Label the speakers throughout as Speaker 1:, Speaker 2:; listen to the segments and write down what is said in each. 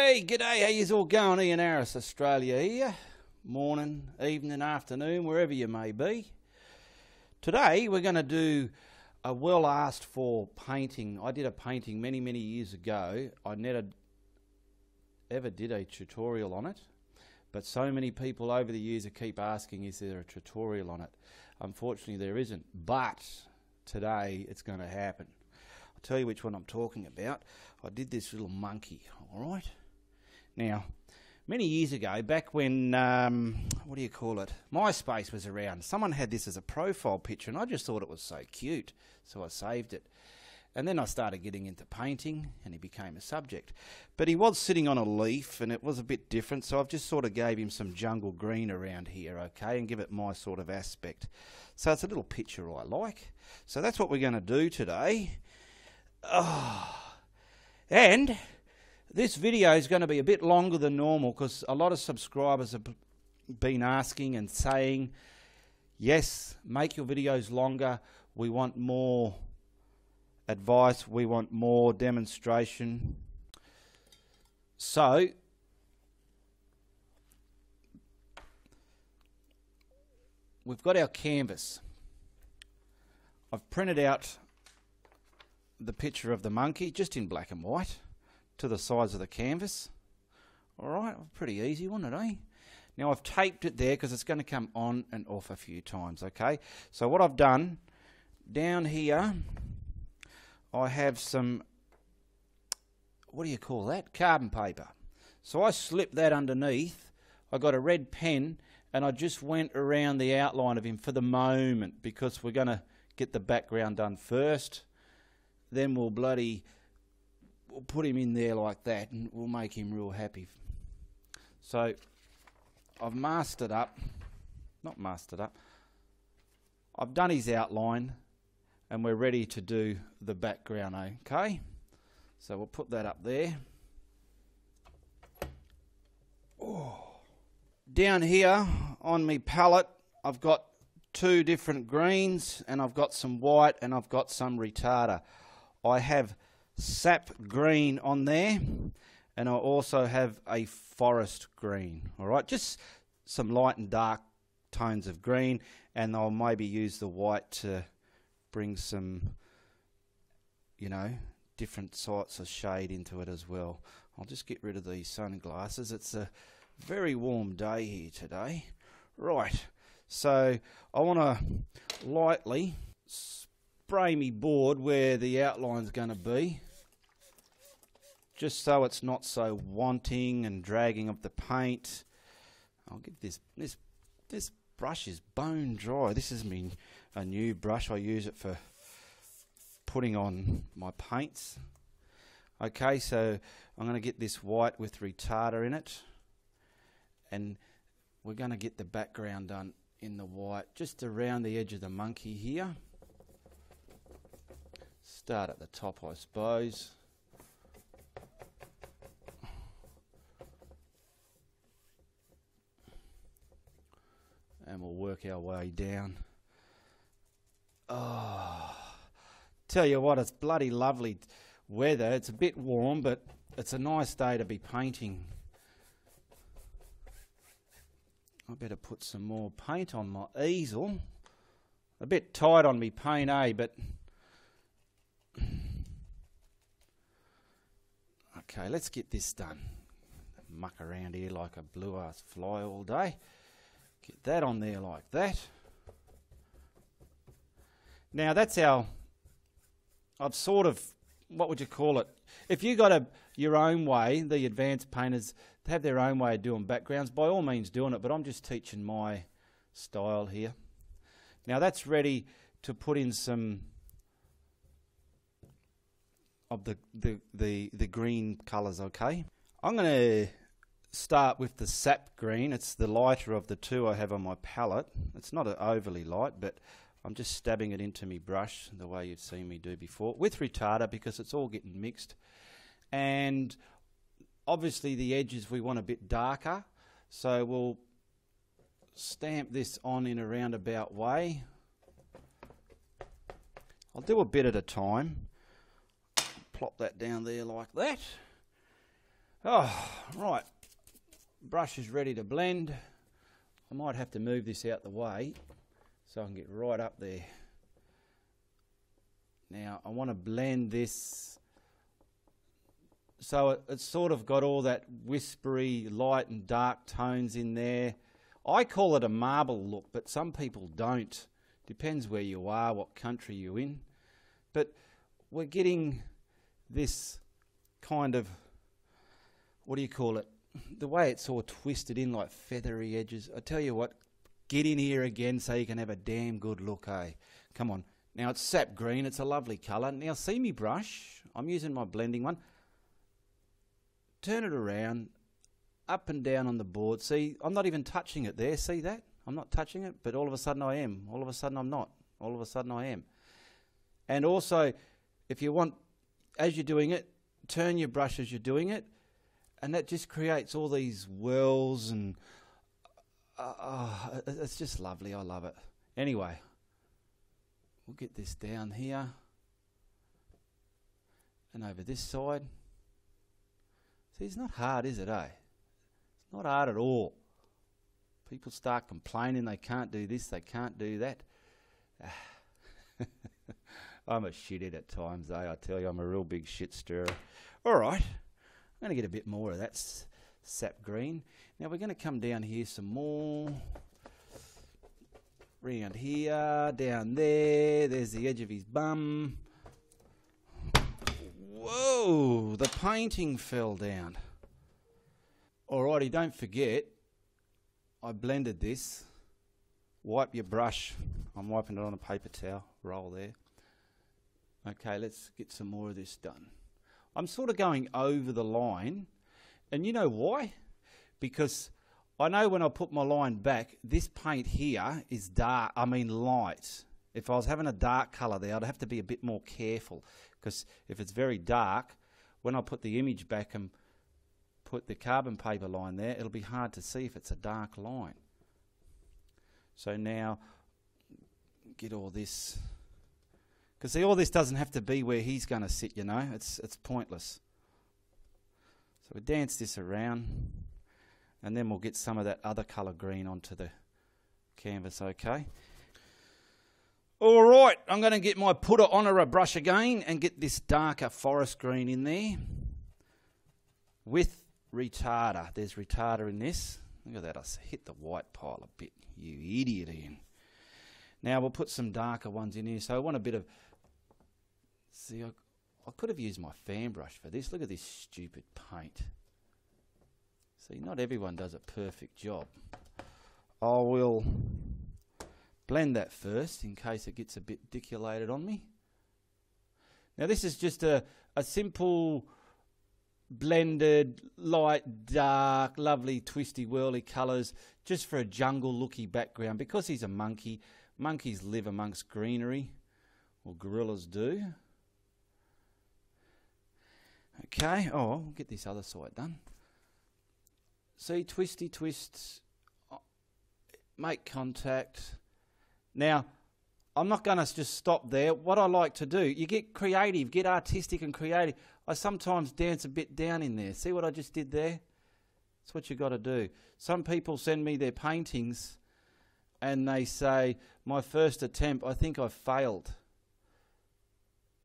Speaker 1: Hey, g'day, how all going? Ian Harris, Australia here. Morning, evening, afternoon, wherever you may be. Today we're going to do a well asked for painting. I did a painting many, many years ago. I never ever did a tutorial on it, but so many people over the years keep asking, is there a tutorial on it? Unfortunately, there isn't, but today it's going to happen. I'll tell you which one I'm talking about. I did this little monkey, all right? Now, many years ago, back when, um, what do you call it? MySpace was around. Someone had this as a profile picture, and I just thought it was so cute, so I saved it. And then I started getting into painting, and he became a subject. But he was sitting on a leaf, and it was a bit different, so I've just sort of gave him some jungle green around here, okay, and give it my sort of aspect. So it's a little picture I like. So that's what we're going to do today. Oh. And this video is going to be a bit longer than normal because a lot of subscribers have been asking and saying, yes, make your videos longer. We want more advice. We want more demonstration. So, we've got our canvas. I've printed out the picture of the monkey just in black and white to the sides of the canvas. Alright, pretty easy, wasn't it, eh? Now I've taped it there because it's going to come on and off a few times, okay? So what I've done, down here, I have some, what do you call that? Carbon paper. So I slipped that underneath. I got a red pen and I just went around the outline of him for the moment because we're going to get the background done first. Then we'll bloody we'll put him in there like that and we'll make him real happy. So I've mastered up, not mastered up, I've done his outline and we're ready to do the background, okay? So we'll put that up there. Oh. Down here on my palette, I've got two different greens and I've got some white and I've got some retarder. I have sap green on there and I also have a forest green. All right, just some light and dark tones of green and I'll maybe use the white to bring some, you know, different sorts of shade into it as well. I'll just get rid of these sunglasses. It's a very warm day here today. Right, so I want to lightly spray me board where the outline's going to be just so it's not so wanting and dragging of the paint. I'll give this this this brush is bone dry. This has been a new brush. I use it for putting on my paints. Okay, so I'm going to get this white with retarder in it, and we're going to get the background done in the white just around the edge of the monkey here. Start at the top, I suppose. And we'll work our way down. Oh, tell you what, it's bloody lovely weather. It's a bit warm, but it's a nice day to be painting. I better put some more paint on my easel. A bit tight on me paint, eh? But okay, let's get this done. Muck around here like a blue ass fly all day. Get that on there like that. Now that's our, I've sort of, what would you call it? If you got a your own way, the advanced painters have their own way of doing backgrounds, by all means doing it, but I'm just teaching my style here. Now that's ready to put in some of the, the, the, the green colours, okay? I'm going to start with the sap green. It's the lighter of the two I have on my palette. It's not overly light, but I'm just stabbing it into my brush the way you've seen me do before with retarder because it's all getting mixed. And obviously the edges we want a bit darker, so we'll stamp this on in a roundabout way. I'll do a bit at a time. Plop that down there like that. Oh, right. Brush is ready to blend. I might have to move this out the way so I can get right up there. Now I want to blend this so it, it's sort of got all that whispery light and dark tones in there. I call it a marble look, but some people don't. Depends where you are, what country you're in. But we're getting this kind of, what do you call it? The way it's all twisted in like feathery edges. I tell you what, get in here again so you can have a damn good look, eh? Come on. Now it's sap green, it's a lovely colour. Now see me brush, I'm using my blending one. Turn it around, up and down on the board. See, I'm not even touching it there. See that? I'm not touching it, but all of a sudden I am. All of a sudden I'm not. All of a sudden I am. And also, if you want, as you're doing it, turn your brush as you're doing it, and that just creates all these whirls and uh, uh, it's just lovely. I love it. Anyway, we'll get this down here and over this side. See, it's not hard, is it, eh? It's not hard at all. People start complaining they can't do this, they can't do that. I'm a shithead at times, eh? I tell you, I'm a real big shit stirrer. All right, I'm going to get a bit more of that sap green. Now we're going to come down here some more. Round here, down there. There's the edge of his bum. Whoa, the painting fell down. Alrighty, don't forget, I blended this. Wipe your brush. I'm wiping it on a paper towel. Roll there. Okay, let's get some more of this done. I'm sort of going over the line, and you know why? Because I know when I put my line back, this paint here is dark, I mean light. If I was having a dark colour there, I'd have to be a bit more careful because if it's very dark, when I put the image back and put the carbon paper line there, it'll be hard to see if it's a dark line. So now, get all this. Because see, all this doesn't have to be where he's going to sit, you know. It's, it's pointless. So we dance this around, and then we'll get some of that other colour green onto the canvas, okay? All right, I'm going to get my putter honora brush again and get this darker forest green in there with retarder. There's retarder in this. Look at that, I hit the white pile a bit, you idiot, Ian. Now we'll put some darker ones in here. So I want a bit of. See, I, I could have used my fan brush for this. Look at this stupid paint. See, not everyone does a perfect job. I will blend that first in case it gets a bit diculated on me. Now this is just a, a simple blended light, dark, lovely twisty whirly colours just for a jungle looky background because he's a monkey. Monkeys live amongst greenery, or gorillas do. Okay, oh, we'll get this other side done. See, twisty twists, make contact. Now, I'm not going to just stop there. What I like to do, you get creative, get artistic and creative. I sometimes dance a bit down in there. See what I just did there? That's what you've got to do. Some people send me their paintings and they say, My first attempt, I think I failed.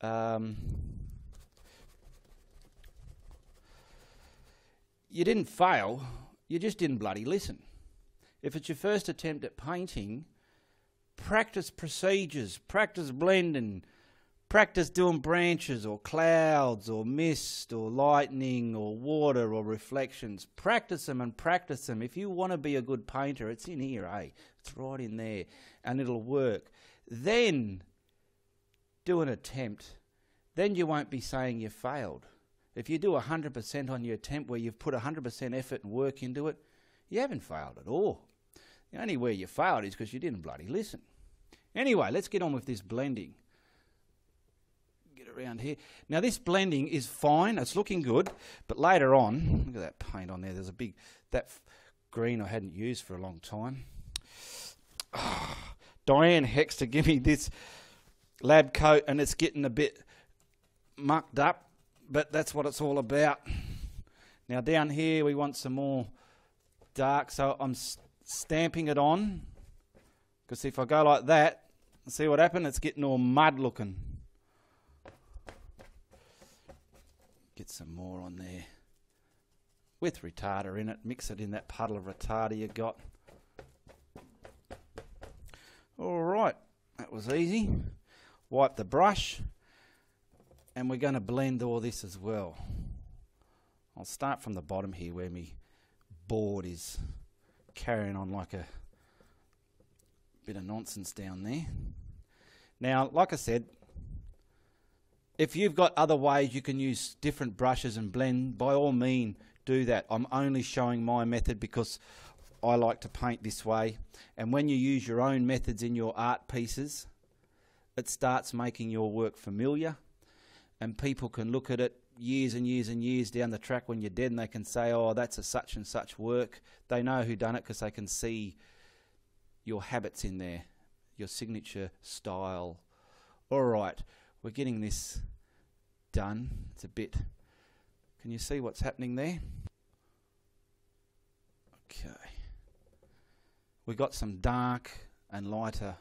Speaker 1: Um, you didn't fail, you just didn't bloody listen. If it's your first attempt at painting, practice procedures, practice blending, practice doing branches or clouds or mist or lightning or water or reflections. Practice them and practice them. If you want to be a good painter, it's in here, eh? It's right in there and it'll work. Then do an attempt. Then you won't be saying you failed. If you do 100% on your attempt where you've put 100% effort and work into it, you haven't failed at all. The only way you failed is because you didn't bloody listen. Anyway, let's get on with this blending. Get around here. Now, this blending is fine. It's looking good. But later on, look at that paint on there. There's a big, that green I hadn't used for a long time. Oh, Diane Hex to give me this lab coat, and it's getting a bit mucked up, but that's what it's all about. Now down here we want some more dark, so I'm stamping it on. Because if I go like that, see what happened? It's getting all mud looking. Get some more on there. With retarder in it, mix it in that puddle of retarder you got. Alright, that was easy. Wipe the brush, and we're going to blend all this as well. I'll start from the bottom here where my board is carrying on like a bit of nonsense down there. Now, like I said, if you've got other ways you can use different brushes and blend, by all means do that. I'm only showing my method because I like to paint this way. And when you use your own methods in your art pieces, it starts making your work familiar and people can look at it years and years and years down the track when you're dead and they can say, oh, that's a such and such work. They know who done it because they can see your habits in there, your signature style. All right, we're getting this done. It's a bit. Can you see what's happening there? Okay. We've got some dark and lighter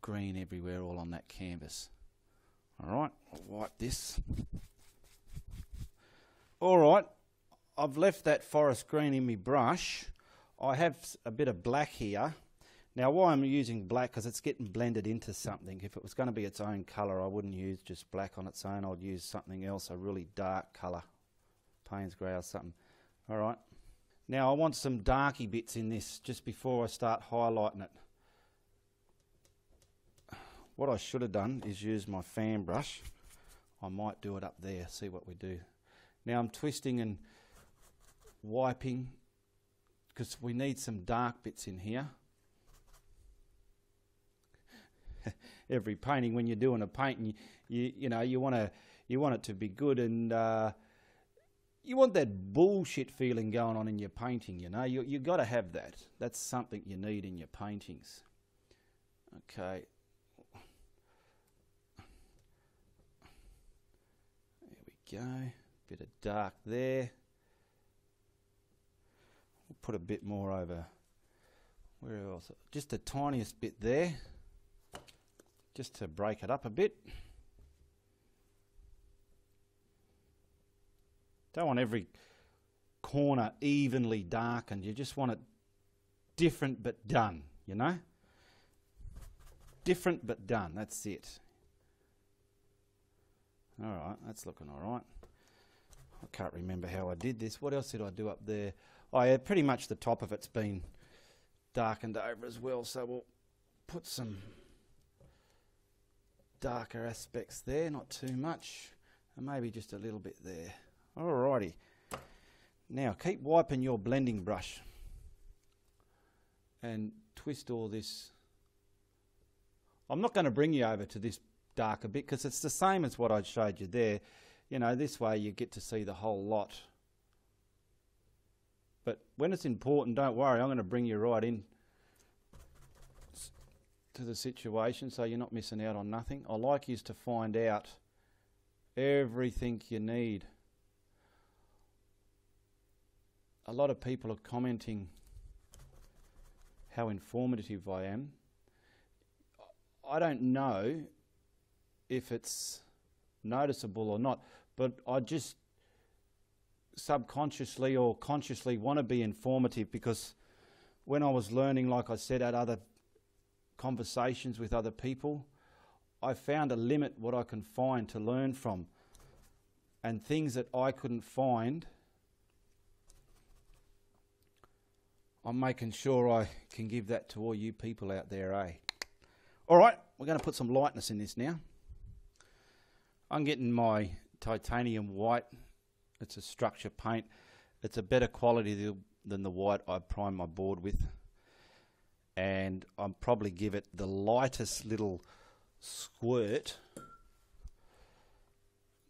Speaker 1: green everywhere all on that canvas. Alright, I'll wipe this. Alright, I've left that forest green in my brush. I have a bit of black here. Now why I'm using black, because it's getting blended into something. If it was going to be its own colour, I wouldn't use just black on its own. I'd use something else, a really dark colour. Payne's grey or something. Alright. Now I want some darky bits in this just before I start highlighting it. What I should have done is use my fan brush. I might do it up there, see what we do. Now I'm twisting and wiping because we need some dark bits in here. Every painting, when you're doing a painting, you, you, know you want to you want it to be good and uh, you want that bullshit feeling going on in your painting. You know you you got to have that. That's something you need in your paintings. Okay, go. Bit of dark there. We'll put a bit more over. Where else? Just the tiniest bit there. Just to break it up a bit. Don't want every corner evenly darkened. You just want it different but done, you know? Different but done. That's it. Alright, that's looking alright. I can't remember how I did this. What else did I do up there? Oh yeah, pretty much the top of it's been darkened over as well, so we'll put some darker aspects there, not too much, and maybe just a little bit there. Alrighty. Now keep wiping your blending brush and twist all this. I'm not going to bring you over to this darker bit because it's the same as what I showed you there. You know, this way you get to see the whole lot. But when it's important, don't worry, I'm going to bring you right in to the situation so you're not missing out on nothing. I like you to find out everything you need. A lot of people are commenting how informative I am. I don't know if it's noticeable or not, but I just subconsciously or consciously want to be informative because when I was learning, like I said, at other conversations with other people, I found a limit what I can find to learn from. And things that I couldn't find, I'm making sure I can give that to all you people out there, eh? All right, we're going to put some lightness in this now. I'm getting my titanium white. It's a structure paint. It's a better quality than the white I prime my board with. And I'll probably give it the lightest little squirt.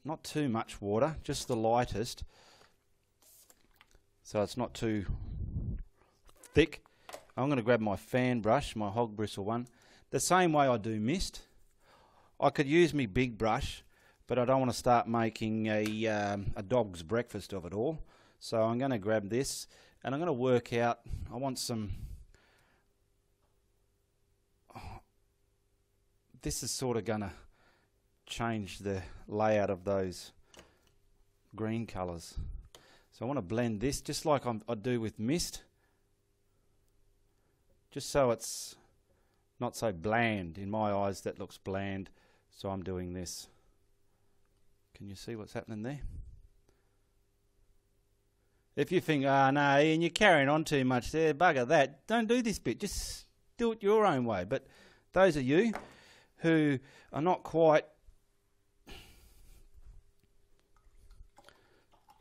Speaker 1: Not too much water, just the lightest. So it's not too thick. I'm going to grab my fan brush, my hog bristle one. The same way I do mist. I could use my big brush but I don't want to start making a, um, a dog's breakfast of it all. So I'm going to grab this and I'm going to work out, I want some, this is sort of going to change the layout of those green colours. So I want to blend this just like I'm, I do with mist, just so it's not so bland. In my eyes, that looks bland, so I'm doing this. Can you see what's happening there? If you think, oh, no, and you're carrying on too much there, bugger that, don't do this bit. Just do it your own way. But those of you who are not quite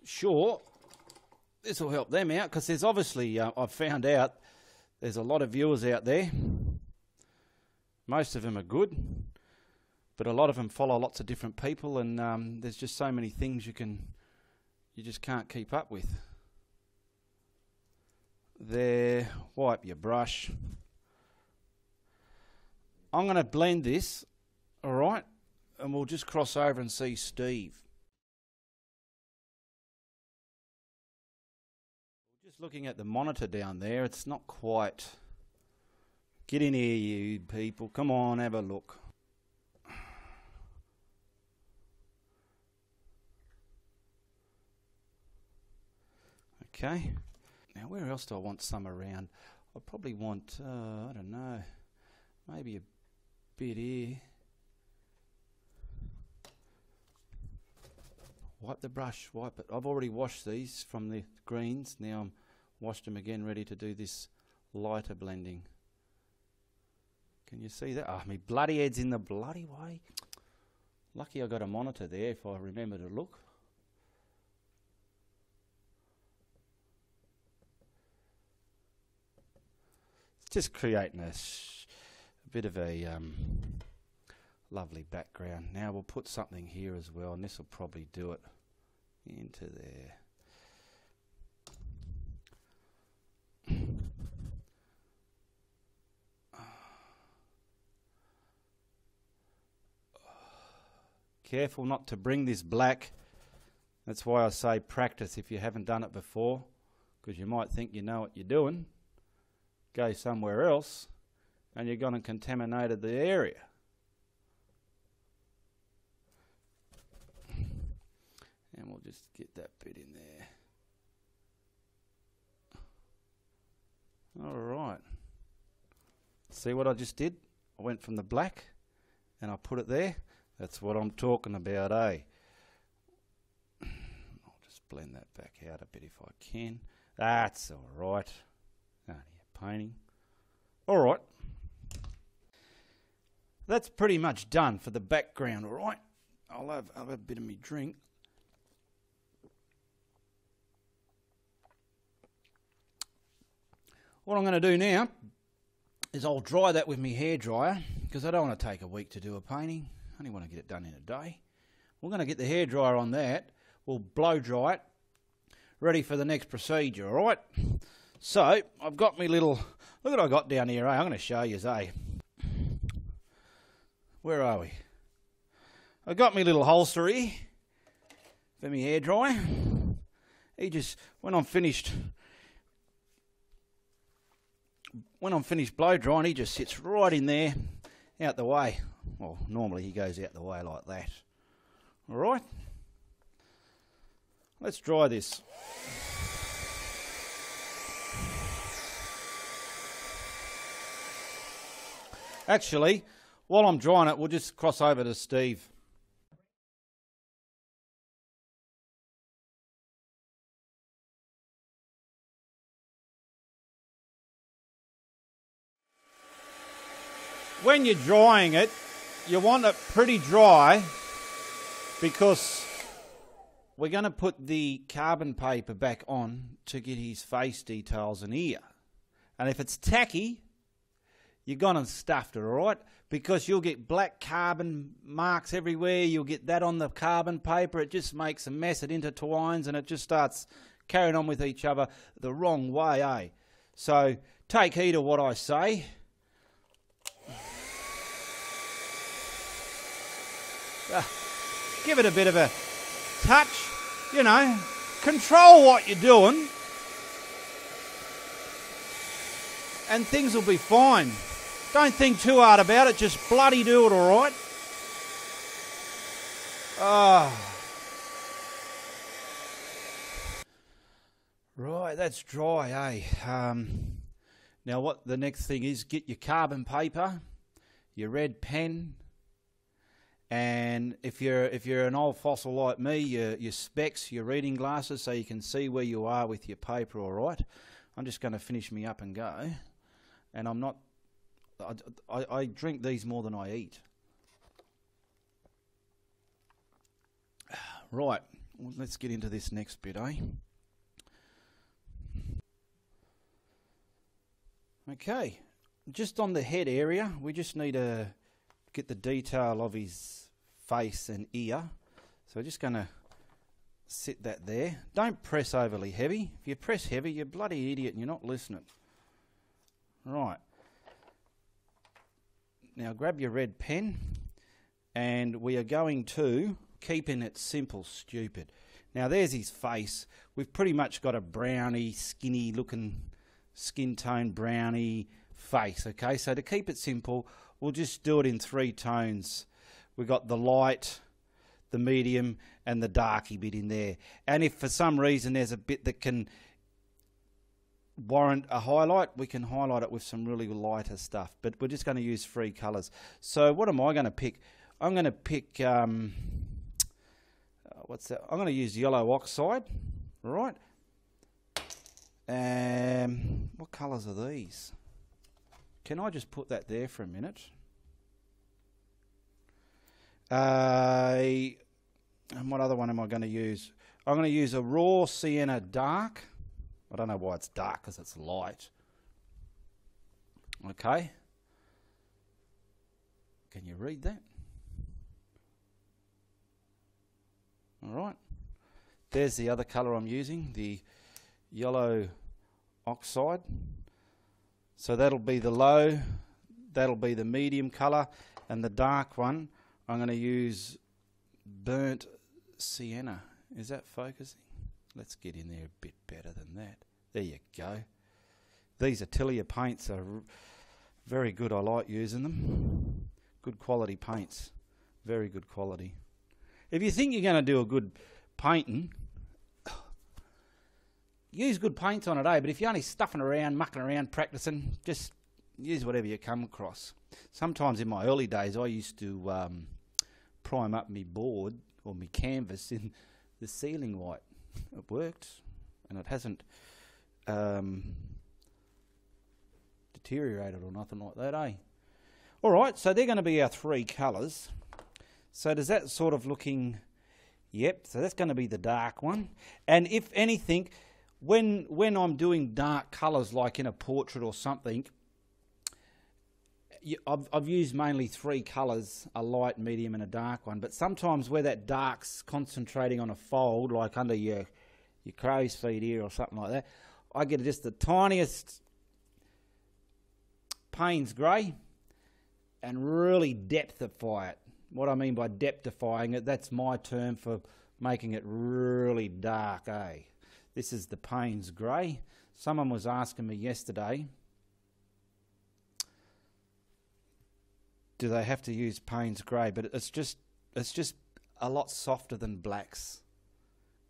Speaker 1: sure this will help them out because there's obviously, uh, I've found out, there's a lot of viewers out there. Most of them are good, but a lot of them follow lots of different people, and um, there's just so many things you can, you just can't keep up with. There, wipe your brush. I'm going to blend this, all right, and we'll just cross over and see Steve. Just looking at the monitor down there, it's not quite. Get in here, you people. Come on, have a look. Okay. Now, where else do I want some around? I probably want, uh, I don't know, maybe a bit here. Wipe the brush, wipe it. I've already washed these from the greens. Now I'm washed them again, ready to do this lighter blending. Can you see that? Oh, my bloody head's in the bloody way. Lucky I got a monitor there if I remember to look. Just creating a, a bit of a um, lovely background. Now we'll put something here as well, and this will probably do it into there. Careful not to bring this black. That's why I say practice if you haven't done it before, because you might think you know what you're doing. Go somewhere else, and you're going to contaminate the area. And we'll just get that bit in there. All right. See what I just did? I went from the black and I put it there. That's what I'm talking about, eh? I'll just blend that back out a bit if I can. That's all right. Only a painting. All right. That's pretty much done for the background, all right? I'll have, I'll have a bit of me drink. What I'm going to do now is I'll dry that with my hair dryer because I don't want to take a week to do a painting I only want to get it done in a day. We're going to get the hair dryer on that. We'll blow dry it. Ready for the next procedure, all right? So, I've got my little... Look what I got down here, eh? I'm going to show you, eh? Where are we? I got my little holster here for my hair dryer. He just, when I'm finished, when I'm finished blow drying, he just sits right in there, out the way. Well, normally he goes out the way like that. All right. Let's dry this. Actually, while I'm drying it, we'll just cross over to Steve. When you're drying it, you want it pretty dry because we're going to put the carbon paper back on to get his face details and ear. And if it's tacky, you're going to stuff it, all right? Because you'll get black carbon marks everywhere. You'll get that on the carbon paper. It just makes a mess. It intertwines and it just starts carrying on with each other the wrong way, eh? So take heed of what I say. give it a bit of a touch, you know, control what you're doing, and things will be fine. Don't think too hard about it, just bloody do it, alright? Ah. Right, that's dry, eh? Um, now, what the next thing is get your carbon paper, your red pen, and if you're if you're an old fossil like me, your your specs, your reading glasses, so you can see where you are with your paper. All right, I'm just going to finish me up and go, and I'm not. I, I, drink these more than I eat. Right, well, let's get into this next bit, eh? Okay, just on the head area, we just need to get the detail of his face and ear. So we're just going to sit that there. Don't press overly heavy. If you press heavy, you're bloody idiot and you're not listening. Right. Now grab your red pen and we are going to, keeping it simple, stupid. Now there's his face. We've pretty much got a brownie, skinny looking skin tone brownie face. Okay, so to keep it simple, we'll just do it in three tones. We've got the light, the medium, and the darky bit in there. And if for some reason there's a bit that can warrant a highlight, we can highlight it with some really lighter stuff. But we're just going to use free colours. So what am I going to pick? I'm going to pick, um, uh, what's that? I'm going to use yellow oxide, right? Um, what colours are these? Can I just put that there for a minute? Uh, and what other one am I going to use? I'm going to use a raw sienna dark. I don't know why it's dark because it's light. Okay. Can you read that? All right. There's the other colour I'm using, the yellow oxide. So that'll be the low, that'll be the medium colour, and the dark one I'm going to use burnt sienna. Is that focusing? Let's get in there a bit better than that. There you go. These Atelier paints are very good. I like using them. Good quality paints. Very good quality. If you think you're going to do a good painting, use good paints on it, eh? But if you're only stuffing around, mucking around, practicing, just use whatever you come across. Sometimes in my early days, I used to um, prime up my board or my canvas in the ceiling white. It worked, and it hasn't um, deteriorated or nothing like that, eh? All right, so they're going to be our three colours. So does that sort of looking? Yep. So that's going to be the dark one, and if anything when when I'm doing dark colours, like in a portrait or something, I've, I've used mainly three colours: a light, medium, and a dark one. But sometimes where that dark's concentrating on a fold, like under your your crow's feet here or something like that, I get just the tiniest Payne's grey and really depthify it. What I mean by depthifying it, that's my term for making it really dark, eh? This is the Payne's Grey. Someone was asking me yesterday, do they have to use Payne's Grey? But it's just it's just a lot softer than blacks.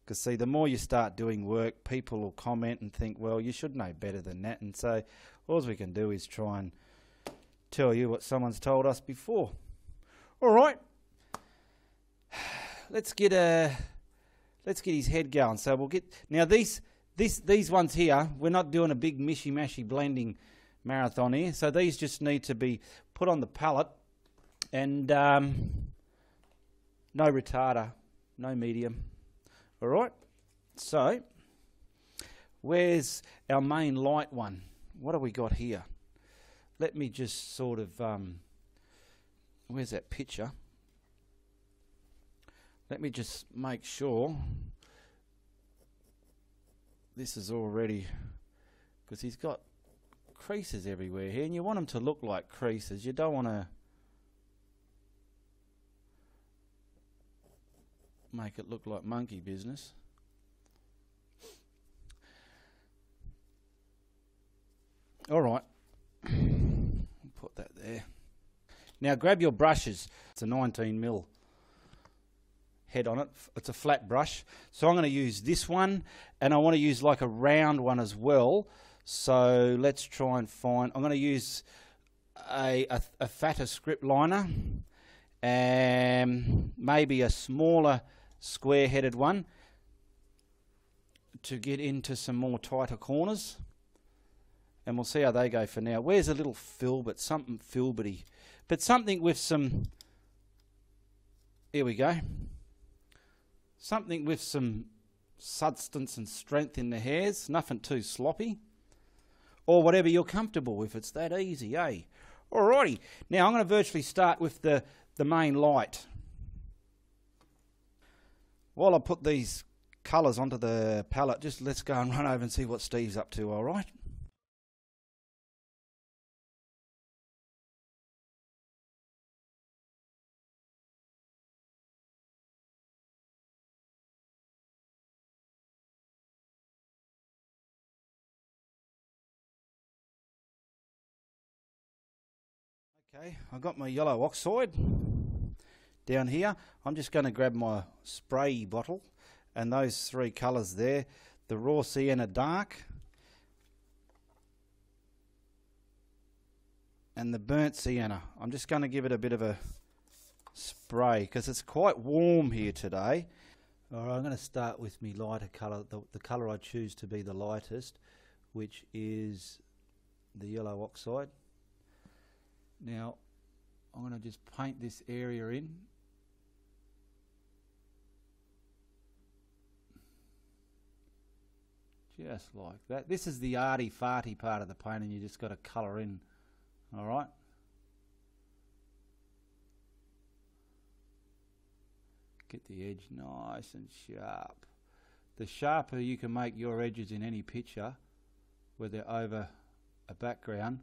Speaker 1: Because see, the more you start doing work, people will comment and think, well, you should know better than that. And so, all we can do is try and tell you what someone's told us before. All right, let's get a let's get his head going. So we'll get now these this these ones here. We're not doing a big mishy mashy blending marathon here. So these just need to be put on the palette and um, no retarder, no medium. All right. So where's our main light one? What have we got here? Let me just sort of um, where's that picture? Let me just make sure this is already because he's got creases everywhere here and you want them to look like creases you don't want to make it look like monkey business. All right, put that there. Now grab your brushes. It's a 19 mil head on it. It's a flat brush. So I'm going to use this one and I want to use like a round one as well. So let's try and find, I'm going to use a, a, a fatter script liner and maybe a smaller square headed one to get into some more tighter corners and we'll see how they go for now. Where's a little filbert, something filberty, but something with some, here we go, something with some substance and strength in the hairs, nothing too sloppy, or whatever you're comfortable with. It's that easy, eh? Alrighty, now I'm going to virtually start with the, the main light. While I put these colours onto the palette, just let's go and run over and see what Steve's up to, alright? Okay, I've got my yellow oxide down here. I'm just going to grab my spray bottle and those three colours there, the raw sienna dark and the burnt sienna. I'm just going to give it a bit of a spray because it's quite warm here today. Alright, I'm going to start with my lighter colour, the, the colour I choose to be the lightest, which is the yellow oxide. Now I'm going to just paint this area in. Just like that. This is the arty farty part of the painting. You just got to colour in. All right. Get the edge nice and sharp. The sharper you can make your edges in any picture, where they're over a background,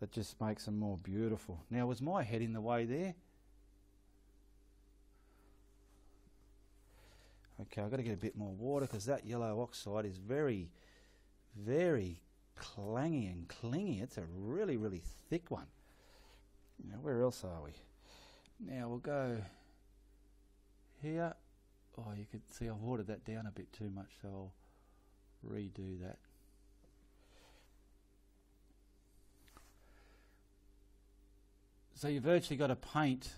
Speaker 1: that just makes them more beautiful. Now, was my head in the way there? Okay, I've got to get a bit more water because that yellow oxide is very, very clangy and clingy. It's a really, really thick one. Now, where else are we? Now, we'll go here. Oh, you can see I've watered that down a bit too much, so I'll redo that. So you've virtually got to paint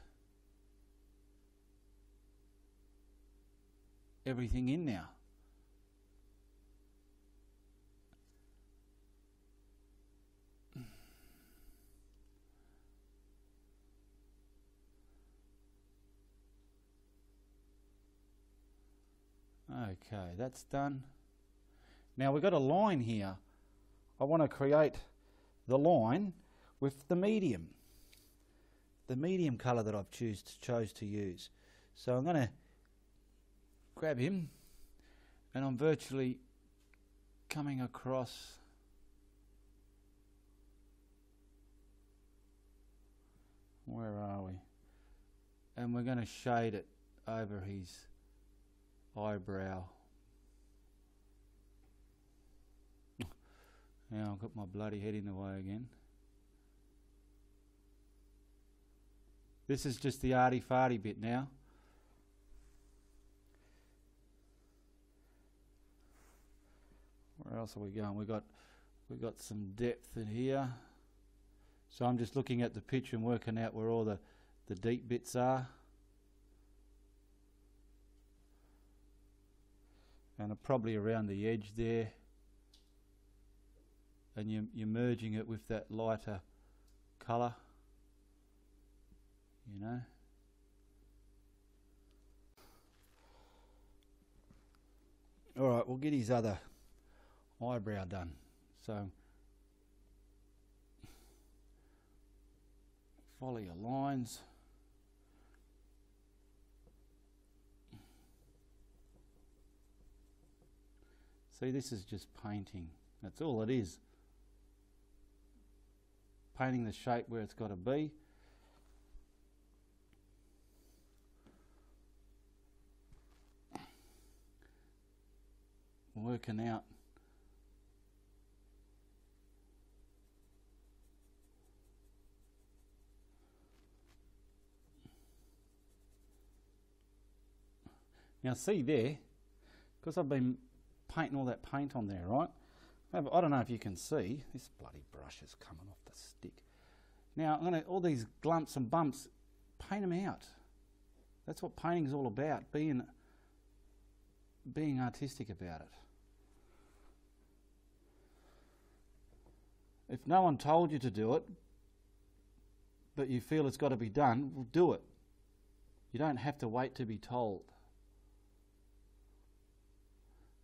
Speaker 1: everything in now. Okay, that's done. Now we've got a line here. I want to create the line with the medium the medium colour that I've choose to, chose to use. So I'm going to grab him and I'm virtually coming across where are we? And we're going to shade it over his eyebrow. Now I've got my bloody head in the way again. This is just the arty farty bit now. Where else are we going? We got we got some depth in here. So I'm just looking at the picture and working out where all the, the deep bits are. And probably around the edge there. And you, you're merging it with that lighter colour you know? All right, we'll get his other eyebrow done. So follow your lines. See, this is just painting. That's all it is. Painting the shape where it's got to be. Working out Now see there, because I've been painting all that paint on there, right? I don't know if you can see, this bloody brush is coming off the stick. Now I'm to, all these glumps and bumps, paint them out. That's what painting is all about, being, being artistic about it. If no one told you to do it, but you feel it's got to be done, well, do it. You don't have to wait to be told.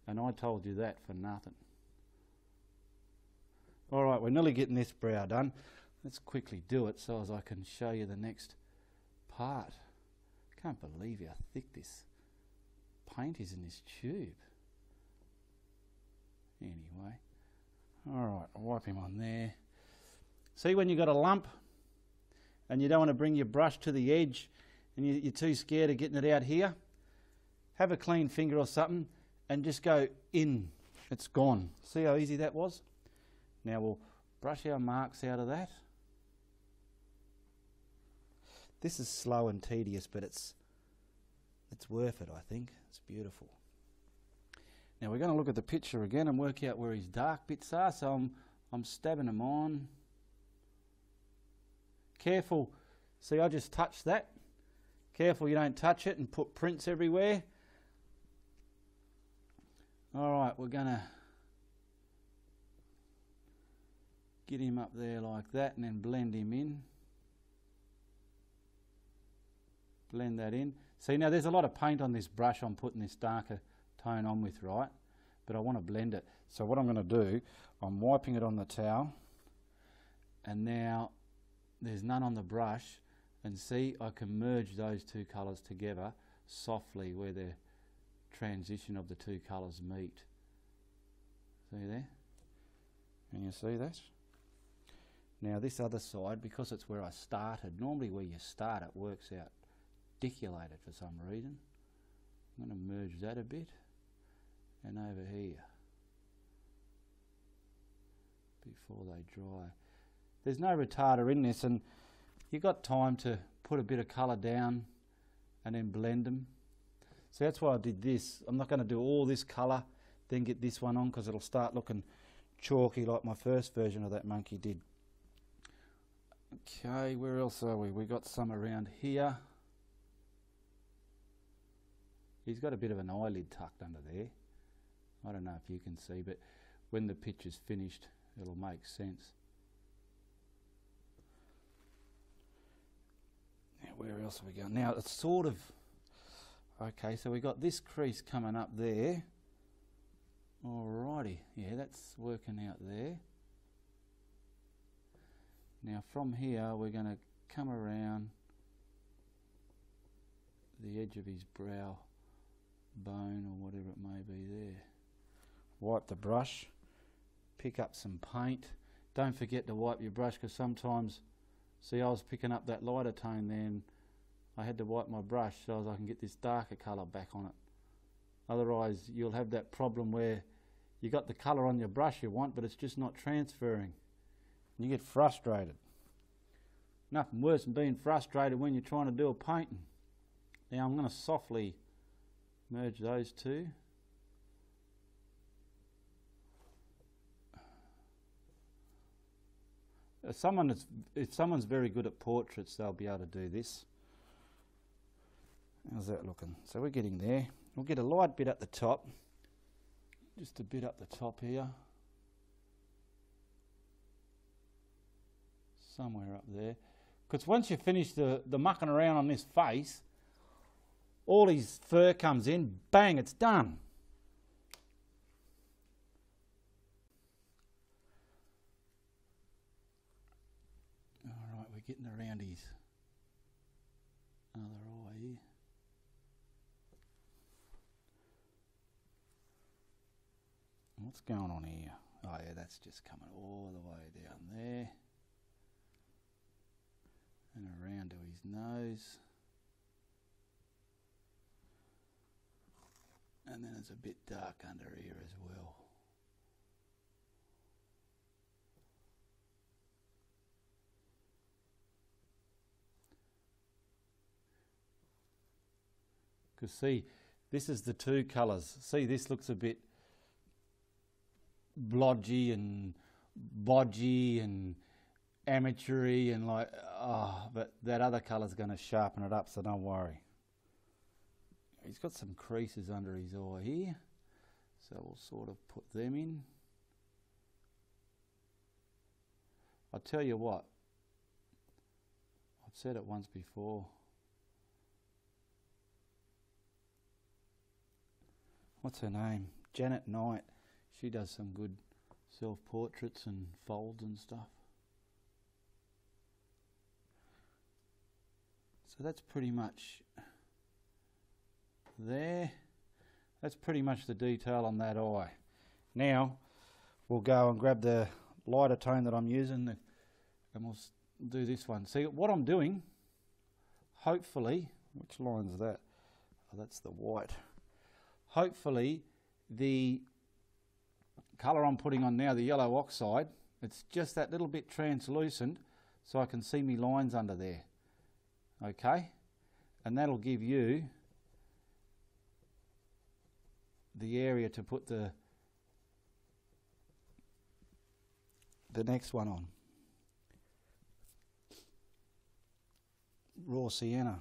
Speaker 1: And I told you that for nothing. All right, we're nearly getting this brow done. Let's quickly do it so as I can show you the next part. Can't believe how thick this paint is in this tube. Anyway, all right, I'll wipe him on there. See when you've got a lump and you don't want to bring your brush to the edge and you, are too scared of getting it out here? Have a clean finger or something and just go in. It's gone. See how easy that was? Now we'll brush our marks out of that. This is slow and tedious, but it's it's worth it, I think. It's beautiful. Now we're going to look at the picture again and work out where his dark bits are. So I'm I'm stabbing them on. Careful. See, I just touched that. Careful you don't touch it and put prints everywhere. All right, we're going to get him up there like that and then blend him in. Blend that in. See, now there's a lot of paint on this brush I'm putting this darker tone on with, right? But I want to blend it. So what I'm going to do, I'm wiping it on the towel and now there's none on the brush and see I can merge those two colours together softly where they're transition of the two colours meet. See there? Can you see that? Now this other side, because it's where I started, normally where you start it works out diculated for some reason. I'm going to merge that a bit and over here before they dry. There's no retarder in this and you've got time to put a bit of colour down and then blend them so that's why I did this. I'm not going to do all this colour, then get this one on because it'll start looking chalky like my first version of that monkey did. Okay, where else are we? We got some around here. He's got a bit of an eyelid tucked under there. I don't know if you can see, but when the picture's finished, it'll make sense. Now, where else are we going? Now, it's sort of Okay, so we got this crease coming up there. Alrighty, yeah, that's working out there. Now from here we're going to come around the edge of his brow bone or whatever it may be there. Wipe the brush, pick up some paint. Don't forget to wipe your brush because sometimes, see I was picking up that lighter tone then I had to wipe my brush so as I can get this darker colour back on it. Otherwise you'll have that problem where you got the colour on your brush you want but it's just not transferring. You get frustrated. Nothing worse than being frustrated when you're trying to do a painting. Now I'm going to softly merge those two. If someone if someone's very good at portraits, they'll be able to do this. How's that looking? So we're getting there. We'll get a light bit at the top, just a bit up the top here. Somewhere up there. Because once you finish the, the mucking around on this face, all his fur comes in, bang, it's done. All right, we're getting around his other eye here. What's going on here? Oh yeah, that's just coming all the way down there. And around to his nose. And then it's a bit dark under here as well. Because see, this is the two colours. See, this looks a bit blodgy and bodgy and amateury and like, oh, but that other colour's going to sharpen it up, so don't worry. He's got some creases under his eye here, so we'll sort of put them in. I'll tell you what, I've said it once before. What's her name? Janet Knight. She does some good self portraits and folds and stuff. So that's pretty much there. That's pretty much the detail on that eye. Now we'll go and grab the lighter tone that I'm using and we'll do this one. See what I'm doing, hopefully, which line's that? Oh, that's the white. Hopefully the colour I'm putting on now, the yellow oxide, it's just that little bit translucent so I can see me lines under there. Okay? And that'll give you the area to put the the next one on. Raw sienna.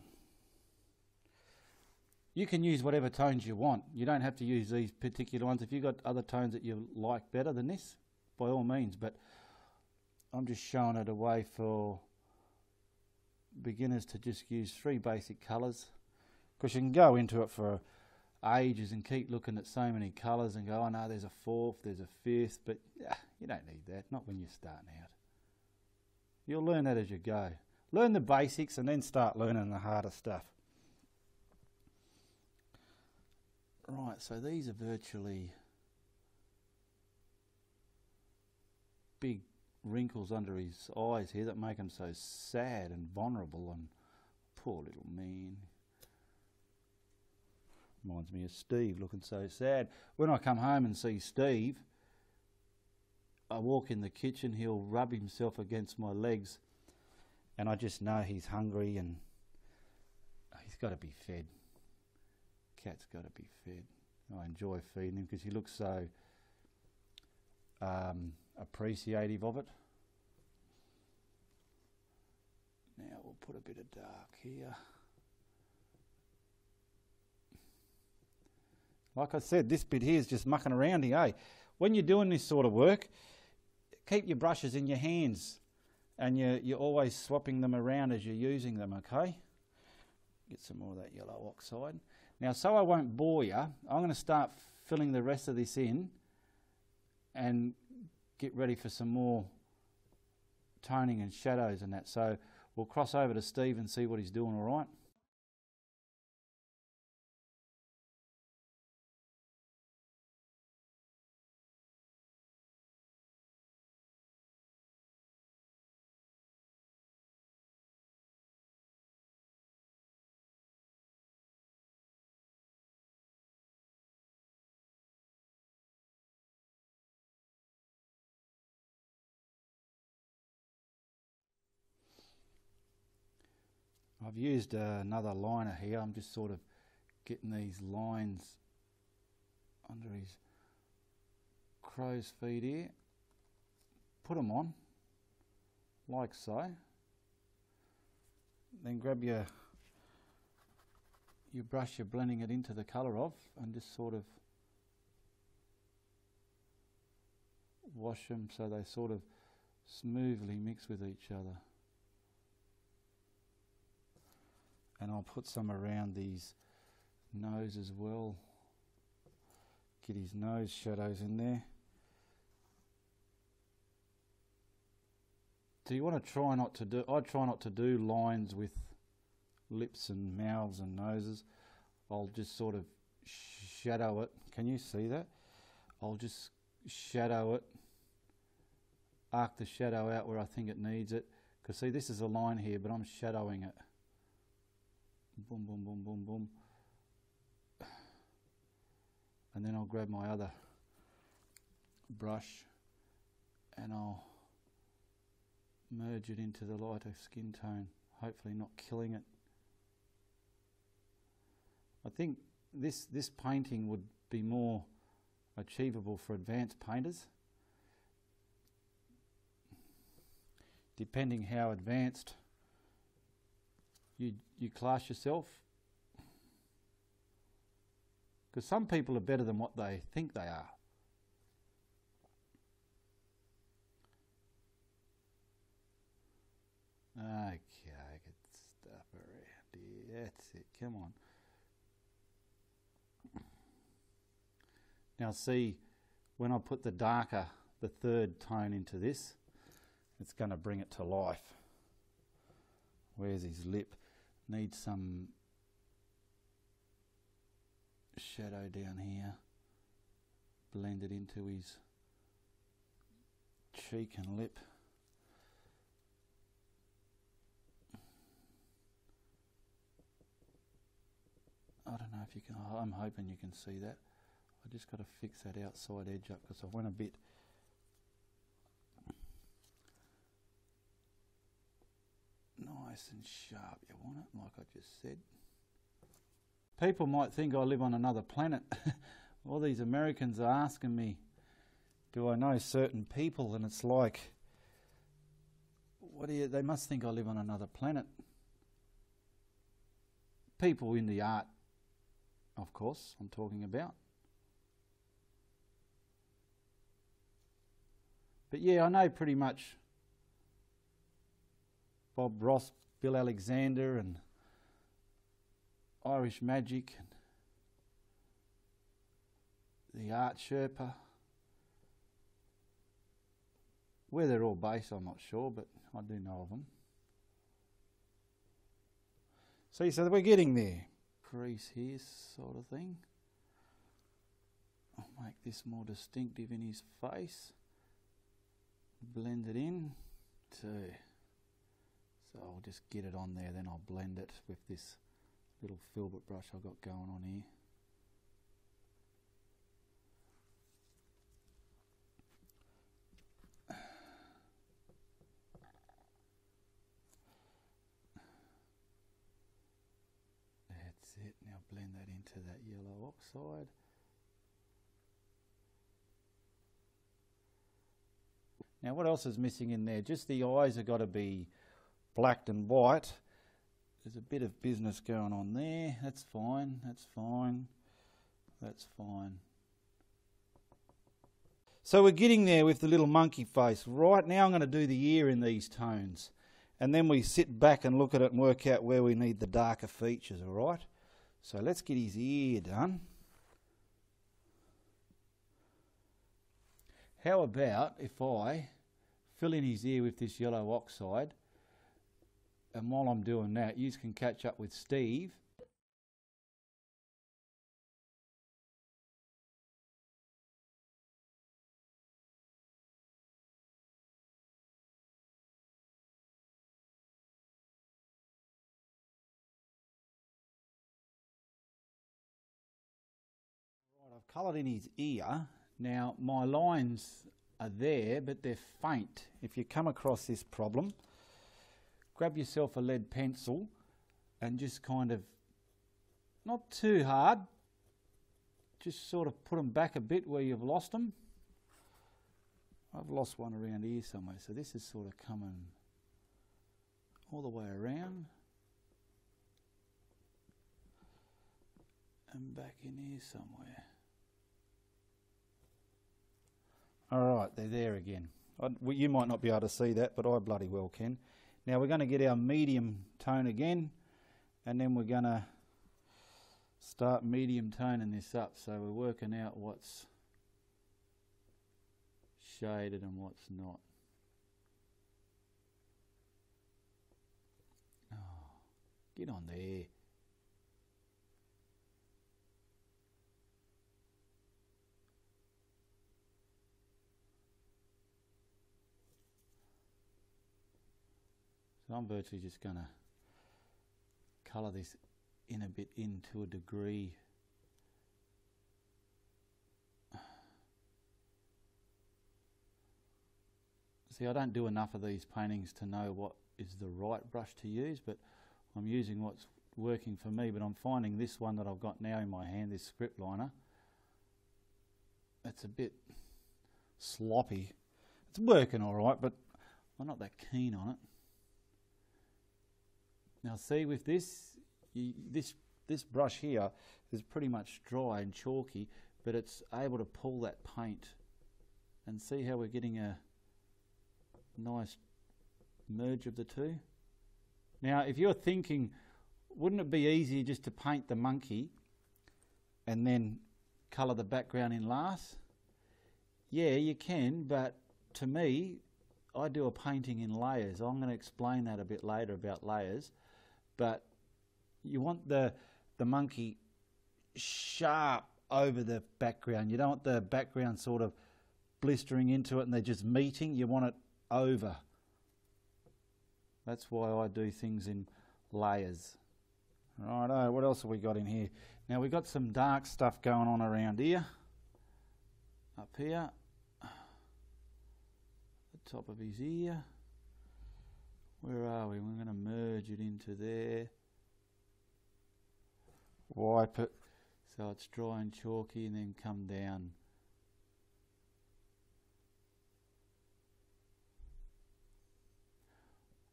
Speaker 1: You can use whatever tones you want. You don't have to use these particular ones. If you've got other tones that you like better than this, by all means. But I'm just showing it a way for beginners to just use three basic colours. Because you can go into it for ages and keep looking at so many colours and go, oh no, there's a fourth, there's a fifth, but you don't need that, not when you're starting out. You'll learn that as you go. Learn the basics and then start learning the harder stuff. Right, so these are virtually big wrinkles under his eyes here that make him so sad and vulnerable and poor little man. Reminds me of Steve looking so sad. When I come home and see Steve, I walk in the kitchen, he'll rub himself against my legs, and I just know he's hungry and he's got to be fed cat's got to be fed. I enjoy feeding him because he looks so um, appreciative of it. Now we'll put a bit of dark here. Like I said, this bit here is just mucking around here. Eh? When you're doing this sort of work, keep your brushes in your hands and you're, you're always swapping them around as you're using them, okay? Get some more of that yellow oxide. Now, so I won't bore you, I'm going to start filling the rest of this in and get ready for some more toning and shadows and that. So we'll cross over to Steve and see what he's doing, all right? I've used uh, another liner here. I'm just sort of getting these lines under his crow's feet here. Put them on, like so. Then grab your your brush you're blending it into the colour of and just sort of wash them so they sort of smoothly mix with each other. And I'll put some around his nose as well. Get his nose shadows in there. Do you want to try not to do? I try not to do lines with lips and mouths and noses. I'll just sort of shadow it. Can you see that? I'll just shadow it, arc the shadow out where I think it needs it. Because see, this is a line here, but I'm shadowing it. Boom, boom, boom, boom, boom. and then I'll grab my other brush and I'll merge it into the lighter skin tone, hopefully not killing it. I think this, this painting would be more achievable for advanced painters. Depending how advanced you, you class yourself. Because some people are better than what they think they are. Okay, get stuff around here. That's it. Come on. Now see, when I put the darker, the third tone into this, it's going to bring it to life. Where's his lip? Needs some shadow down here. Blend it into his cheek and lip. I don't know if you can, I'm hoping you can see that. I just got to fix that outside edge up because I went a bit nice and sharp you want it? Like I just said. People might think I live on another planet. All these Americans are asking me do I know certain people? And it's like what do you they must think I live on another planet. People in the art of course I'm talking about. But yeah, I know pretty much Bob Ross, Bill Alexander, and Irish Magic, and the Art Sherpa. Where they're all based, I'm not sure, but I do know of them. See, so we're getting there. Crease here, sort of thing. I'll make this more distinctive in his face blend it in to so I'll just get it on there then I'll blend it with this little filbert brush I've got going on here. That's it. Now blend that into that yellow oxide. Now, what else is missing in there? Just the eyes have got to be black and white. There's a bit of business going on there. That's fine. That's fine. That's fine. So we're getting there with the little monkey face. Right now I'm going to do the ear in these tones. And then we sit back and look at it and work out where we need the darker features, alright? So let's get his ear done. How about if I fill in his ear with this yellow oxide. And while I'm doing that, you can catch up with Steve. Right, I've coloured in his ear. Now my lines are there, but they're faint. If you come across this problem, grab yourself a lead pencil and just kind of, not too hard, just sort of put them back a bit where you've lost them. I've lost one around here somewhere, so this is sort of coming all the way around. And back in here somewhere. All right, they're there again. Well, you might not be able to see that, but I bloody well can. Now we're going to get our medium tone again, and then we're going to start medium toning this up. So we're working out what's shaded and what's not. Oh, get on there. So I'm virtually just going to colour this in a bit in to a degree. See, I don't do enough of these paintings to know what is the right brush to use, but I'm using what's working for me. But I'm finding this one that I've got now in my hand, this script liner, it's a bit sloppy. It's working all right, but I'm not that keen on it. Now, see with this, you, this this brush here is pretty much dry and chalky, but it's able to pull that paint and see how we're getting a nice merge of the two. Now, if you're thinking, wouldn't it be easier just to paint the monkey and then colour the background in last? Yeah, you can, but to me, I do a painting in layers. I'm going to explain that a bit later about layers, but you want the the monkey sharp over the background. You don't want the background sort of blistering into it and they're just meeting. You want it over. That's why I do things in layers. Righto, what else have we got in here? Now we've got some dark stuff going on around here. Up here. The top of his ear. Where are we? We're going to merge it into there. Wipe it so it's dry and chalky and then come down.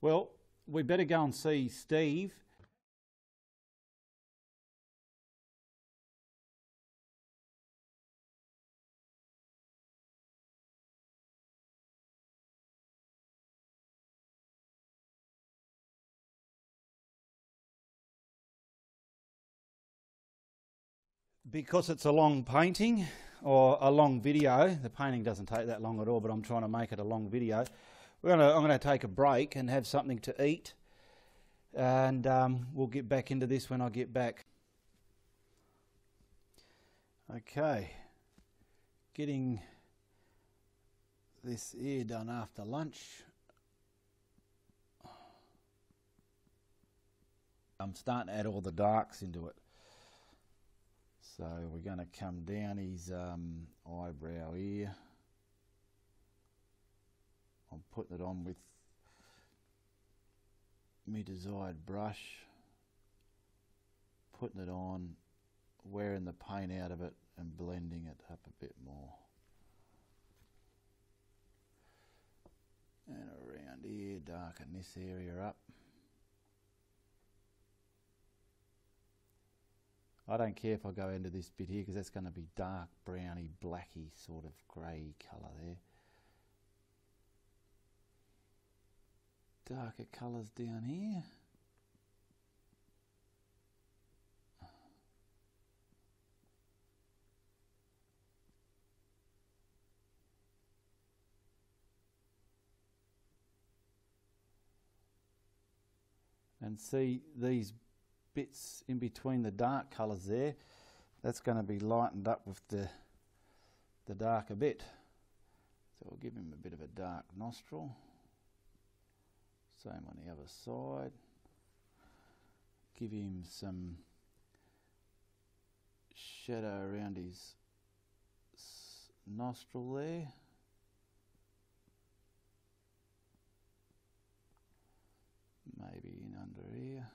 Speaker 1: Well, we better go and see Steve. Because it's a long painting or a long video, the painting doesn't take that long at all, but I'm trying to make it a long video. We're gonna, I'm going to take a break and have something to eat, and um, we'll get back into this when I get back. Okay, getting this ear done after lunch. I'm starting to add all the darks into it. So we're going to come down his um, eyebrow here. I'm putting it on with my desired brush, putting it on, wearing the paint out of it and blending it up a bit more. And around here, darken this area up. I don't care if I go into this bit here because that's going to be dark browny blacky sort of grey colour there. darker colours down here. And see these bits in between the dark colours there, that's going to be lightened up with the, the darker bit. So we'll give him a bit of a dark nostril. Same on the other side. Give him some shadow around his nostril there. Maybe in under here.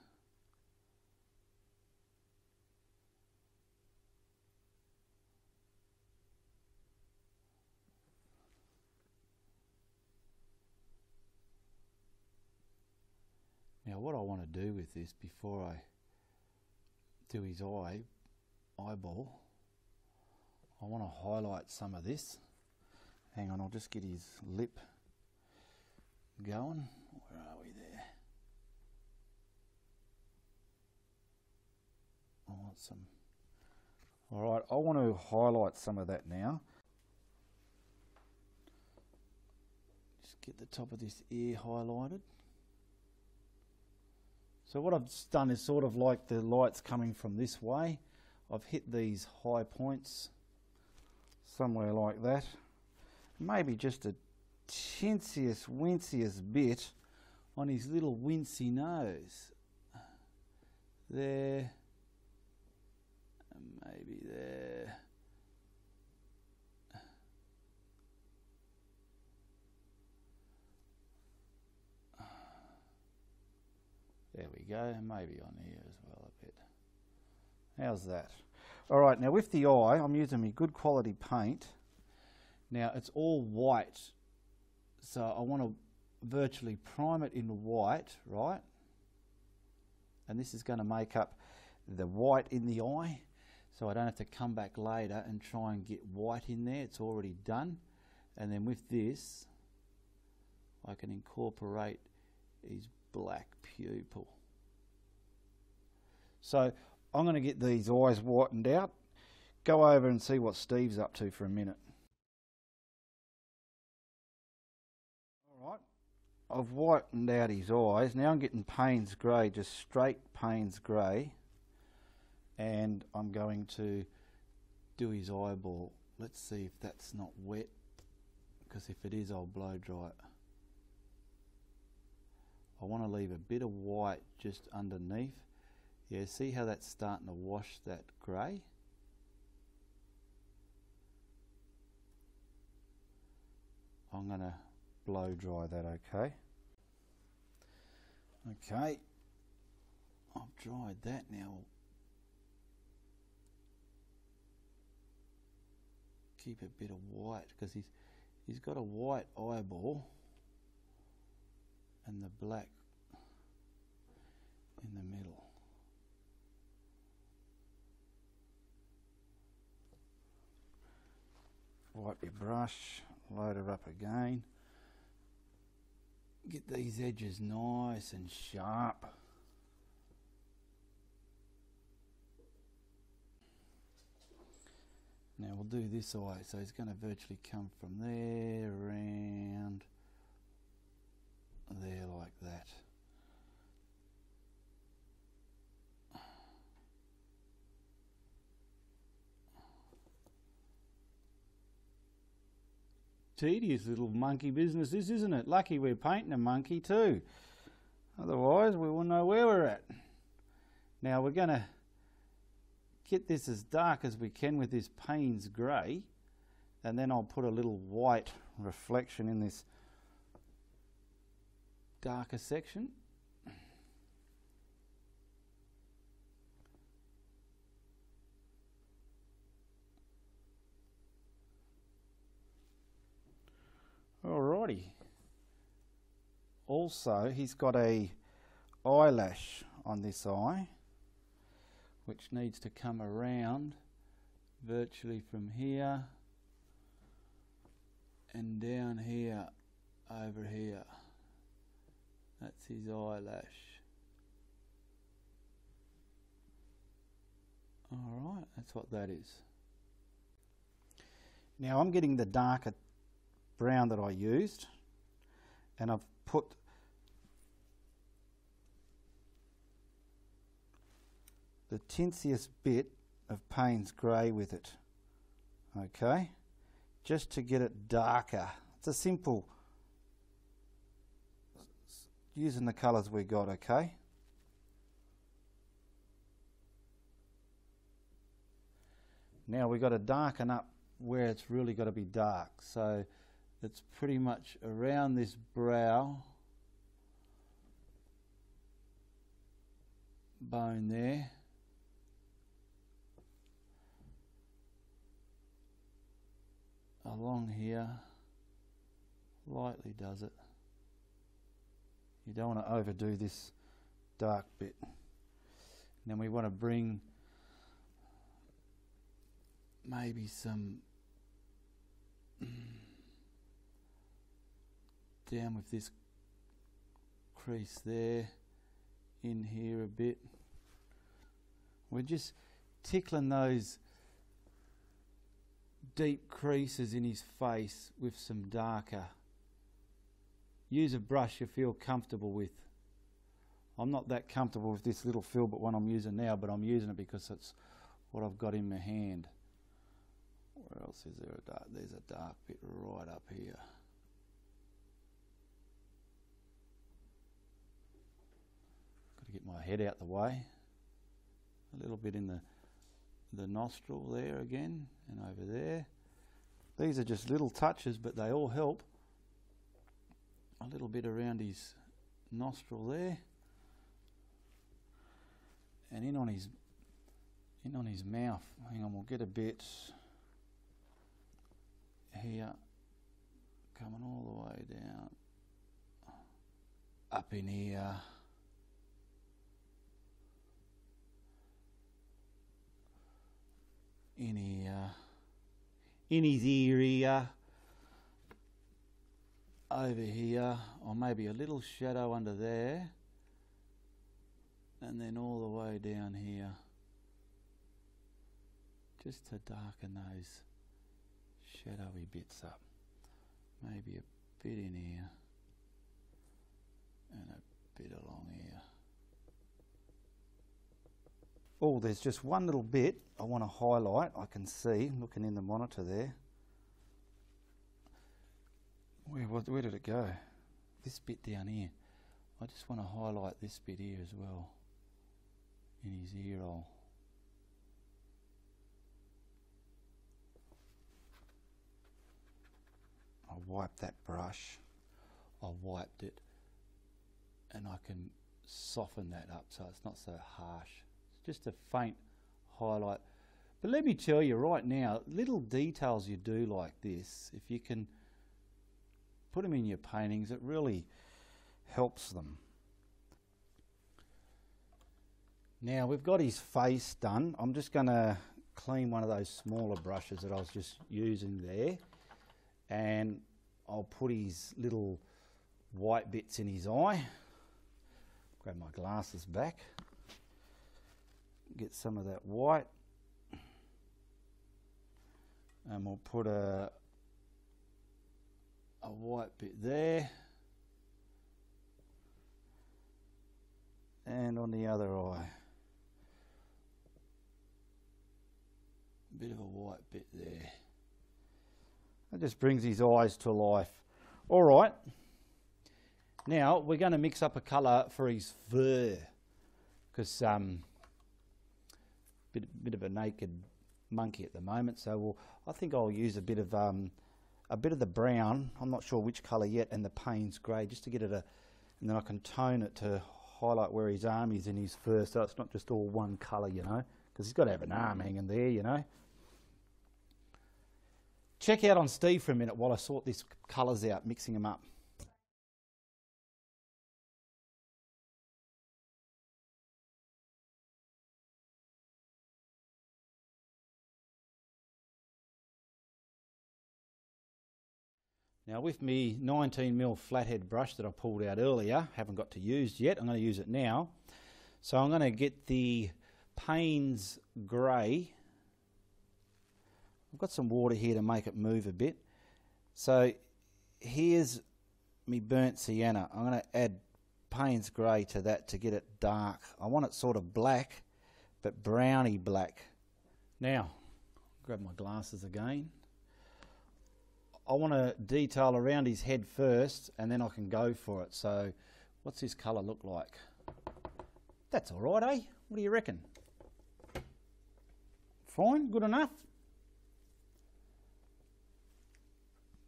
Speaker 1: Now what I want to do with this before I do his eye, eyeball, I want to highlight some of this. Hang on, I'll just get his lip going. Where are we there? I want some. All right, I want to highlight some of that now. Just get the top of this ear highlighted. So what I've done is sort of like the lights coming from this way. I've hit these high points somewhere like that. Maybe just a tinciest, winciest bit on his little wincy nose. There. Maybe there. There we go, maybe on here as well a bit. How's that? All right, now with the eye, I'm using my good quality paint. Now it's all white, so I want to virtually prime it in white, right? And this is going to make up the white in the eye, so I don't have to come back later and try and get white in there. It's already done. And then with this, I can incorporate his black pupil. So I'm going to get these eyes whitened out, go over and see what Steve's up to for a minute. Alright, I've whitened out his eyes. Now I'm getting Payne's Grey, just straight Payne's Grey. And I'm going to do his eyeball. Let's see if that's not wet, because if it is, I'll blow dry it. I want to leave a bit of white just underneath. Yeah, see how that's starting to wash that grey? I'm going to blow dry that, okay? Okay, I've dried that now. Keep a bit of white because he's he's got a white eyeball and the black in the middle. Wipe your brush, load it up again. Get these edges nice and sharp. Now we'll do this eye, so it's going to virtually come from there around there like that. Tedious little monkey business this, isn't it? Lucky we're painting a monkey too. Otherwise we wouldn't know where we're at. Now we're going to get this as dark as we can with this Payne's grey and then I'll put a little white reflection in this darker section. Alrighty. Also, he's got a eyelash on this eye, which needs to come around virtually from here and down here over here. That's his eyelash. Alright, that's what that is. Now I'm getting the darker brown that I used and I've put the tintsiest bit of Payne's grey with it. Okay, just to get it darker. It's a simple using the colours we got, okay? Now we've got to darken up where it's really got to be dark. So it's pretty much around this brow bone there. Along here, lightly does it. You don't want to overdo this dark bit. And then we want to bring maybe some down with this crease there, in here a bit. We're just tickling those deep creases in his face with some darker use a brush you feel comfortable with. I'm not that comfortable with this little filbert one I'm using now, but I'm using it because it's what I've got in my hand. Where else is there a dark? There's a dark bit right up here. Got to get my head out the way. A little bit in the the nostril there again, and over there. These are just little touches, but they all help a little bit around his nostril there. and in on his in on his mouth. Hang on, we'll get a bit here, coming all the way down, up in here. In here, in his ear over here, or maybe a little shadow under there, and then all the way down here, just to darken those shadowy bits up. Maybe a bit in here, and a bit along here. Oh, there's just one little bit I want to highlight. I can see looking in the monitor there. Where, where did it go? This bit down here. I just want to highlight this bit here as well. In his ear. I wiped that brush. I wiped it. And I can soften that up so it's not so harsh. It's just a faint highlight. But let me tell you right now, little details you do like this, if you can put them in your paintings, it really helps them. Now we've got his face done. I'm just going to clean one of those smaller brushes that I was just using there and I'll put his little white bits in his eye. Grab my glasses back. Get some of that white. And we'll put a a white bit there. And on the other eye. A bit of a white bit there. That just brings his eyes to life. All right. Now we're going to mix up a colour for his fur, because um, bit bit of a naked monkey at the moment. So we'll, I think I'll use a bit of um, a bit of the brown. I'm not sure which colour yet, and the Payne's grey, just to get it a, and then I can tone it to highlight where his arm is in his fur, so it's not just all one colour, you know, because he's got to have an arm hanging there, you know. Check out on Steve for a minute while I sort these colours out, mixing them up. Now with me 19mm flathead brush that I pulled out earlier, haven't got to use yet, I'm going to use it now. So I'm going to get the Payne's Grey. I've got some water here to make it move a bit. So here's me burnt sienna. I'm going to add Payne's Grey to that to get it dark. I want it sort of black, but browny black. Now, grab my glasses again. I want to detail around his head first and then I can go for it. So what's his colour look like? That's all right, eh? What do you reckon? Fine, good enough?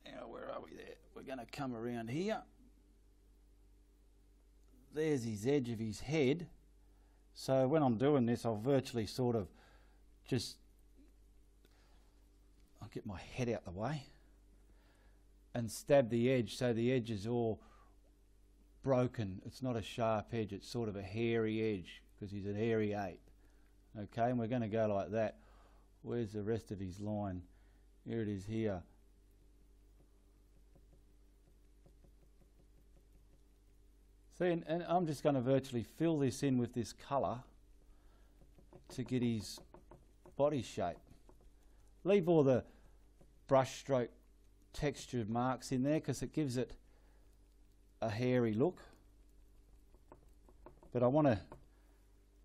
Speaker 1: Now, where are we there? We're going to come around here. There's his edge of his head. So when I'm doing this, I'll virtually sort of just I'll get my head out the way and stab the edge so the edge is all broken. It's not a sharp edge, it's sort of a hairy edge because he's an hairy ape. Okay, and we're going to go like that. Where's the rest of his line? Here it is here. See, and, and I'm just going to virtually fill this in with this colour to get his body shape. Leave all the brush stroke textured marks in there because it gives it a hairy look. But I want to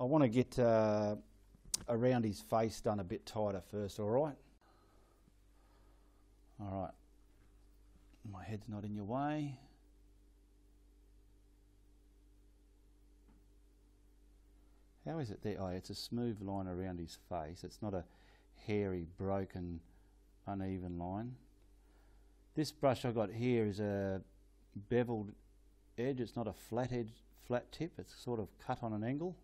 Speaker 1: I want to get uh, around his face done a bit tighter first. All right. All right. My head's not in your way. How is it there? Oh, it's a smooth line around his face. It's not a hairy, broken, uneven line. This brush I've got here is a beveled edge. It's not a flat edge, flat tip. It's sort of cut on an angle.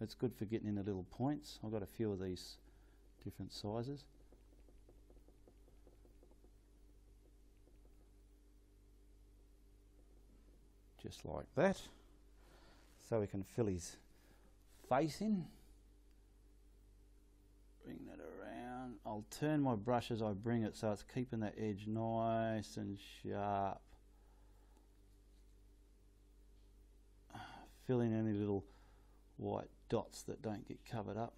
Speaker 1: It's good for getting in the little points. I've got a few of these different sizes. Just like that. So we can fill his face in. Bring that. I'll turn my brush as I bring it so it's keeping that edge nice and sharp. Fill in any little white dots that don't get covered up.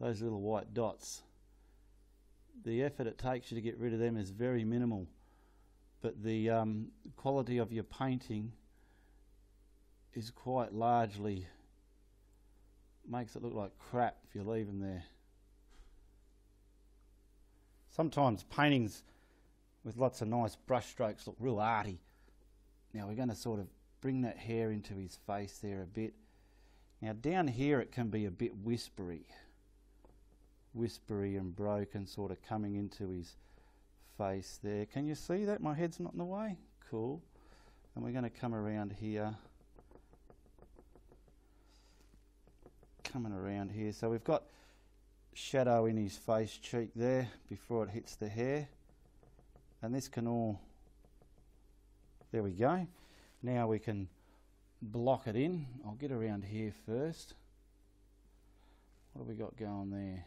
Speaker 1: Those little white dots, the effort it takes you to get rid of them is very minimal, but the um, quality of your painting is quite largely makes it look like crap if you leave them there. Sometimes paintings with lots of nice brush strokes look real arty. Now we're going to sort of bring that hair into his face there a bit. Now down here it can be a bit whispery. Whispery and broken sort of coming into his face there. Can you see that? My head's not in the way? Cool. And we're going to come around here. Coming around here. So we've got shadow in his face cheek there before it hits the hair. And this can all, there we go. Now we can block it in. I'll get around here first. What have we got going there?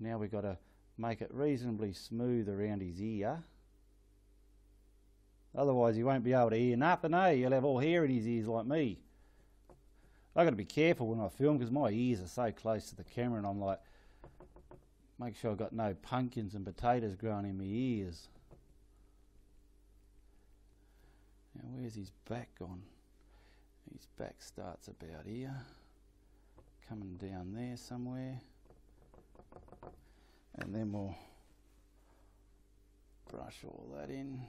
Speaker 1: Now we've got to make it reasonably smooth around his ear. Otherwise he won't be able to hear nothing, eh? He'll have all hair in his ears like me. I've got to be careful when I film because my ears are so close to the camera and I'm like, make sure I've got no pumpkins and potatoes growing in my ears. Now where's his back gone? His back starts about here, coming down there somewhere. And then we'll brush all that in.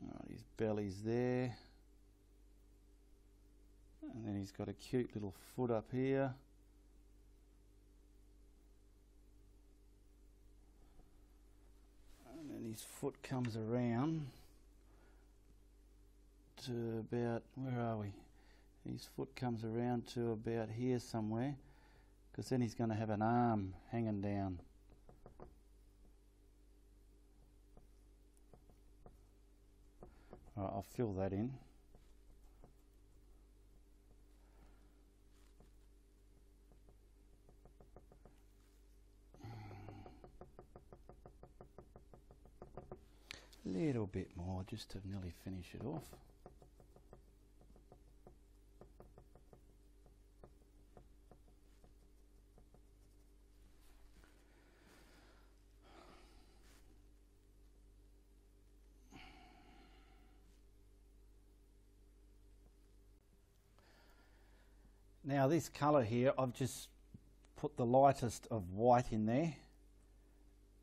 Speaker 1: Right, his belly's there. And then he's got a cute little foot up here. And then his foot comes around to about, where are we? His foot comes around to about here somewhere because then he's going to have an arm hanging down. Right, I'll fill that in. A little bit more just to nearly finish it off. Now this colour here, I've just put the lightest of white in there,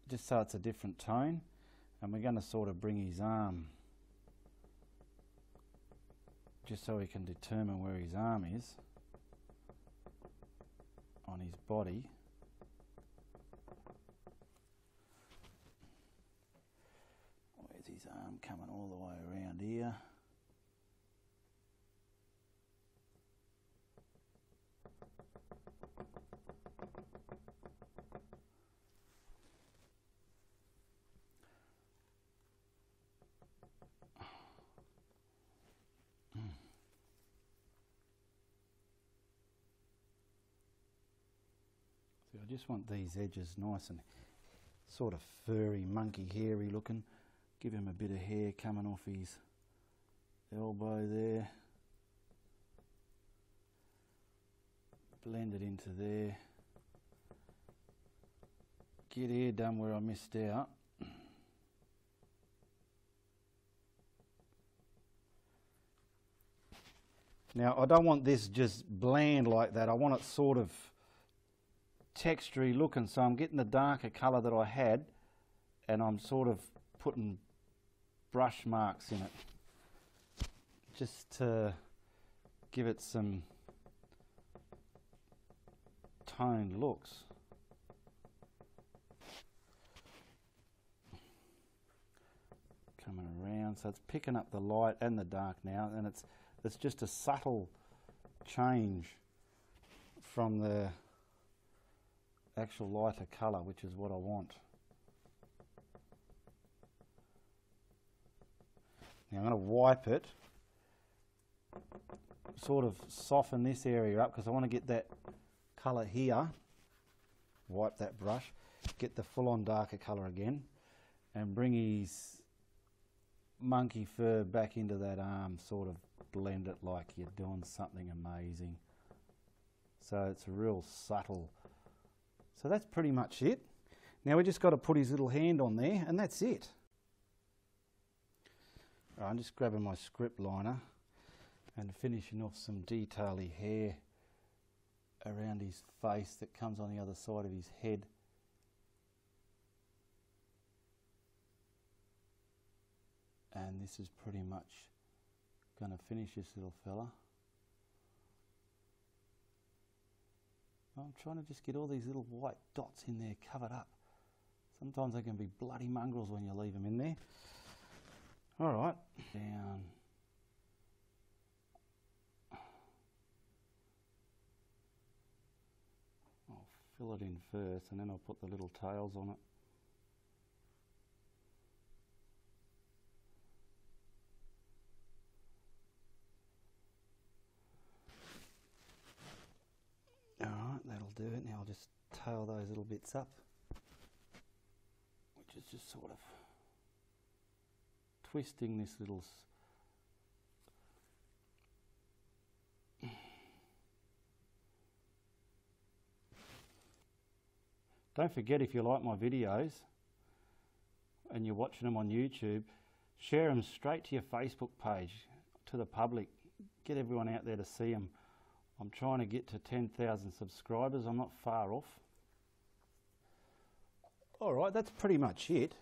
Speaker 1: just so it's a different tone. And we're going to sort of bring his arm, just so we can determine where his arm is on his body. Where's his arm coming all the way around here? I just want these edges nice and sort of furry, monkey hairy looking. Give him a bit of hair coming off his elbow there. Blend it into there. Get hair done where I missed out. Now I don't want this just bland like that. I want it sort of textury looking, so I'm getting the darker colour that I had and I'm sort of putting brush marks in it just to give it some toned looks. Coming around So it's picking up the light and the dark now, and it's it's just a subtle change from the actual lighter colour, which is what I want. Now I'm going to wipe it, sort of soften this area up because I want to get that colour here. Wipe that brush, get the full on darker colour again and bring his monkey fur back into that arm, sort of blend it like you're doing something amazing. So it's a real subtle. So that's pretty much it. Now we just got to put his little hand on there and that's it. Right, I'm just grabbing my script liner and finishing off some detaily hair around his face that comes on the other side of his head. And this is pretty much going to finish this little fella. I'm trying to just get all these little white dots in there covered up. Sometimes they can be bloody mongrels when you leave them in there. All right, down. I'll fill it in first and then I'll put the little tails on it. Alright, that'll do it. Now I'll just tail those little bits up, which is just sort of twisting this little Don't forget if you like my videos and you're watching them on YouTube, share them straight to your Facebook page, to the public. Get everyone out there to see them. I'm trying to get to 10,000 subscribers. I'm not far off. All right, that's pretty much it.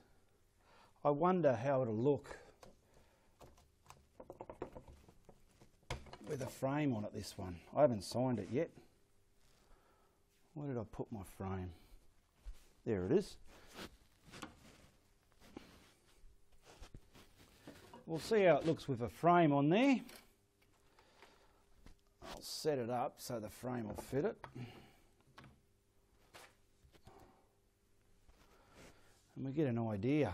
Speaker 1: I wonder how it'll look with a frame on it, this one. I haven't signed it yet. Where did I put my frame? There it is. We'll see how it looks with a frame on there. Set it up so the frame will fit it. And we get an idea.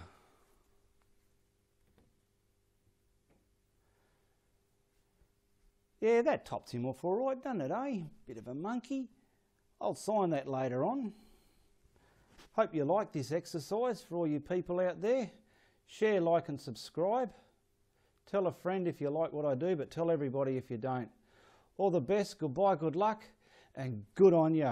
Speaker 1: Yeah, that tops him off all right, doesn't it, eh? Bit of a monkey. I'll sign that later on. Hope you like this exercise for all you people out there. Share, like and subscribe. Tell a friend if you like what I do, but tell everybody if you don't. All the best, goodbye, good luck, and good on you.